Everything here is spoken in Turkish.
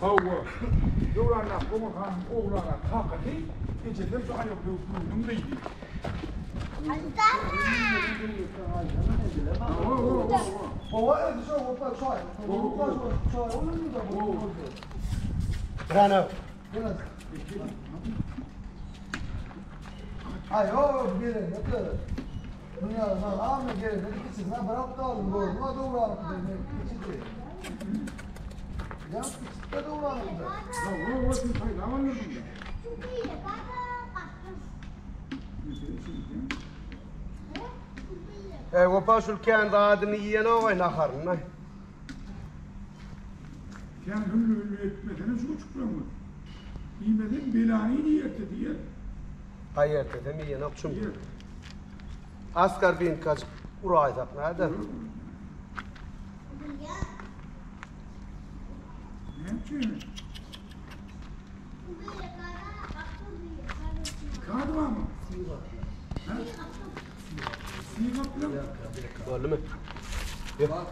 Hava. Yoğurlar, komutan, yapıyor. Är det så hoppa tjoj. Hoppa tjoj. Tjoj. Brano. Ay o gelin ne Dünya lan ağam ne dikisi ne bırak da alın bu. Ne doğru alın ne dikisi. Ya dikisi de doğru alın. Hava olsun fayda var mı bunda? Eh, وباشو كان غادني انا وين اخرنا Yani hüllü hüllü etmesine şu çıkmıyor. İyimeden belanı niyette diye. غيرت ثمية نقشم Diye. عسكر بين كاج وراي ثقنا هذا Kağıt var mı? Sivap. Sivap bile mi? Var mı? Yok.